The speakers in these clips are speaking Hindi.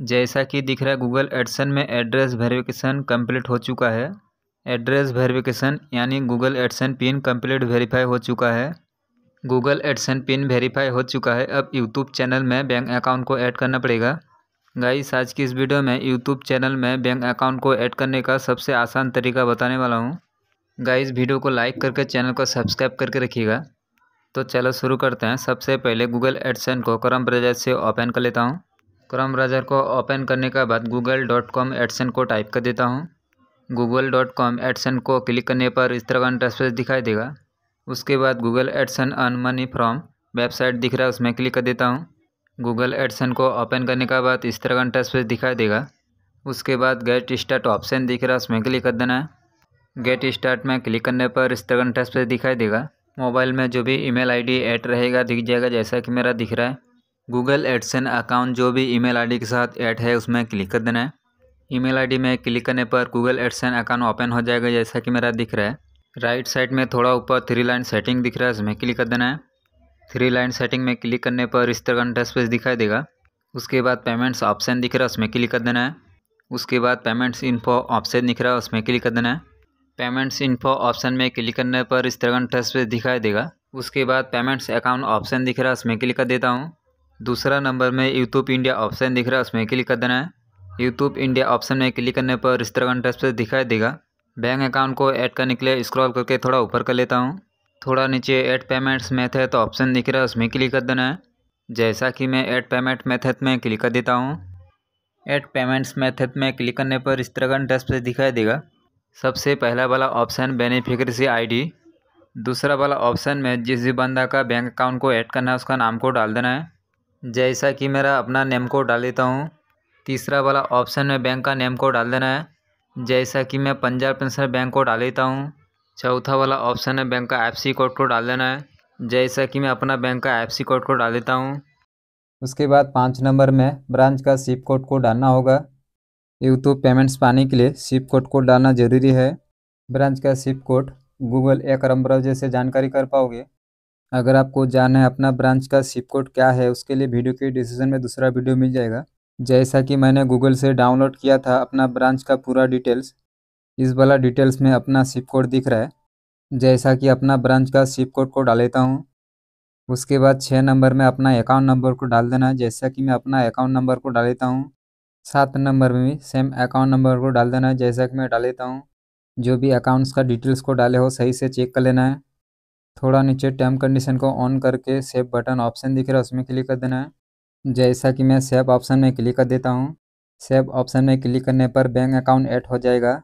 जैसा कि दिख रहा है गूगल एडसन में एड्रेस वेरिफिकेशन कंप्लीट हो चुका है। एड्रेस वेरिफिकेशन यानी Google AdSense PIN complete verify हो चुका है। गूगल एडसन पिन वेरीफाई हो चुका है। अब यूट्यूब चैनल में बैंक अकाउंट को ऐड करना पड़ेगा। गाइस आज की इस वीडियो में यूट्यूब चैनल में बैंक अकाउंट को ऐड करने का सबसे आसान तरीका बताने वाला हूँ। गाइस वीडियो को लाइक करके चैनल को सब्सक्राइब करके रखिएगा। तो चलो शुरू करते हैं। सबसे पहले गूगल एडसन को क्रम ब्राउज़र से ओपन कर लेता हूँ। क्रम ब्राउज़र को ओपन करने के बाद गूगल डॉट कॉम एडसन को टाइप कर देता हूँ। गूगल डॉट कॉम एडसन को क्लिक करने पर इस तरह का इंटरफेस दिखाई देगा। उसके बाद Google AdSense earn money from website दिख रहा है, उसमें क्लिक कर देता हूँ। गूगल एडसन को ओपन करने के बाद इस तरह का इंटरफेस दिखाई देगा। उसके बाद गेट स्टार्ट ऑप्शन दिख रहा है, उसमें क्लिक कर देना है। गेट स्टार्ट में क्लिक करने पर इस तरह का इंटरफेस दिखाई देगा। मोबाइल में जो भी ईमेल आईडी ऐड रहेगा, दिख जाएगा, जैसा कि मेरा दिख रहा है। गूगल एडसन अकाउंट जो भी ईमेल आईडी के साथ ऐड है, उसमें क्लिक कर देना है। ईमेल आईडी में क्लिक करने पर गूगल एडसन अकाउंट ओपन हो जाएगा, जैसा कि मेरा दिख रहा है। राइट साइड में थोड़ा ऊपर थ्री लाइन सेटिंग दिख रहा है, उसमें क्लिक कर देना है। थ्री लाइन सेटिंग में क्लिक करने पर इस तरह का इंटरस्पेस दिखाई देगा। उसके बाद पेमेंट्स ऑप्शन दिख रहा है, उसमें क्लिक कर देना है। उसके बाद पेमेंट्स इन्फो ऑप्शन दिख रहा है, उसमें क्लिक कर देना है। पेमेंट्स इन्फो ऑप्शन में क्लिक करने पर इस तरह का इंटरस्पेस दिखाई देगा। उसके बाद पेमेंट्स अकाउंट ऑप्शन दिख रहा है, उसमें क्लिक कर देता हूँ। दूसरा नंबर में यूट्यूब इंडिया ऑप्शन दिख रहा है, उसमें क्लिक कर देना है। यूट्यूब इंडिया ऑप्शन में क्लिक करने पर इस तरह का इंटरस्पेस दिखाई देगा। बैंक अकाउंट को ऐड करने के लिए स्क्रॉल करके थोड़ा ऊपर कर लेता हूँ। थोड़ा नीचे ऐड पेमेंट्स मेथड तो ऑप्शन दिख रहा है, उसमें क्लिक कर देना है। जैसा कि मैं ऐड पेमेंट मेथड में क्लिक कर देता हूँ। ऐड पेमेंट्स मेथड में क्लिक करने पर इस तरह का इंटरस्पेस दिखाई देगा। सबसे पहला वाला ऑप्शन बेनिफिशरी से आईडी दूसरा वाला ऑप्शन में जिस भी बंदा का बैंक अकाउंट को ऐड करना है, उसका नाम को डाल देना है। जैसा कि मेरा अपना नेम कोड डाल देता हूँ। तीसरा वाला ऑप्शन में बैंक का नेम को डाल देना है। जैसा कि मैं पंजाब पेंशनर बैंक को डाल देता हूँ। चौथा वाला ऑप्शन है बैंक का एफ़ कोड को डाल देना है। जैसा कि मैं अपना बैंक का एफ़ कोड को डाल देता हूँ। उसके बाद पाँच नंबर में ब्रांच का सिप कोड को डालना होगा। यूट्यूब पेमेंट्स पाने के लिए सिप कोड को डालना ज़रूरी है। ब्रांच का सिप कोड गूगल या क्रम ब्राउज़र से जानकारी कर पाओगे। अगर आपको जाना है अपना ब्रांच का सिप कोड क्या है, उसके लिए वीडियो के डिसीज़न में दूसरा वीडियो मिल जाएगा। जैसा कि मैंने गूगल से डाउनलोड किया था अपना ब्रांच का पूरा डिटेल्स इस वाला डिटेल्स में अपना सिप कोड दिख रहा है। जैसा कि अपना ब्रांच का सिप कोड को डाल देता हूँ। उसके बाद छः नंबर में अपना अकाउंट नंबर को डाल देना। है जैसा कि मैं अपना अकाउंट नंबर को डाल देता हूँ, सात नंबर में भी सेम अकाउंट नंबर को डाल देना। है जैसा कि मैं डाल देता हूँ, जो भी अकाउंट्स का डिटेल्स को डाले हो, सही से चेक कर लेना है। थोड़ा नीचे टर्म कंडीशन को ऑन करके सेव बटन ऑप्शन दिख रहा है, उसमें क्लिक कर देना है। जैसा कि मैं सेव ऑप्शन में क्लिक कर देता हूँ। सेव ऑप्शन में क्लिक करने पर बैंक अकाउंट ऐड हो जाएगा।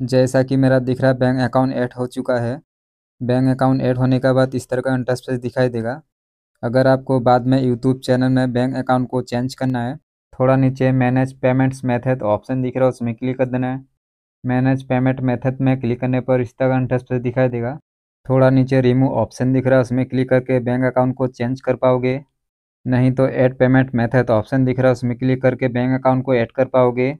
जैसा कि मेरा दिख रहा है बैंक अकाउंट ऐड हो चुका है। बैंक अकाउंट ऐड होने के बाद इस तरह का इंटरफेस दिखाई देगा। अगर आपको बाद में यूट्यूब चैनल में बैंक अकाउंट को चेंज करना है, थोड़ा नीचे मैनेज पेमेंट्स मेथड ऑप्शन दिख रहा है, उसमें क्लिक कर देना है। मैनेज पेमेंट मेथड में क्लिक करने पर इस तरह का इंटरफेस दिखाई देगा। थोड़ा नीचे रिमूव ऑप्शन दिख रहा है, उसमें क्लिक करके बैंक अकाउंट को चेंज कर पाओगे। नहीं तो ऐड पेमेंट मेथड ऑप्शन दिख रहा है, उसमें क्लिक करके बैंक अकाउंट को ऐड कर पाओगे।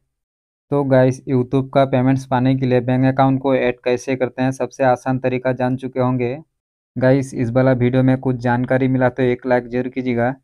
तो गाइस यूट्यूब का पेमेंट्स पाने के लिए बैंक अकाउंट को ऐड कैसे करते हैं, सबसे आसान तरीका जान चुके होंगे। गाइस इस वाला वीडियो में कुछ जानकारी मिला तो एक लाइक ज़रूर कीजिएगा।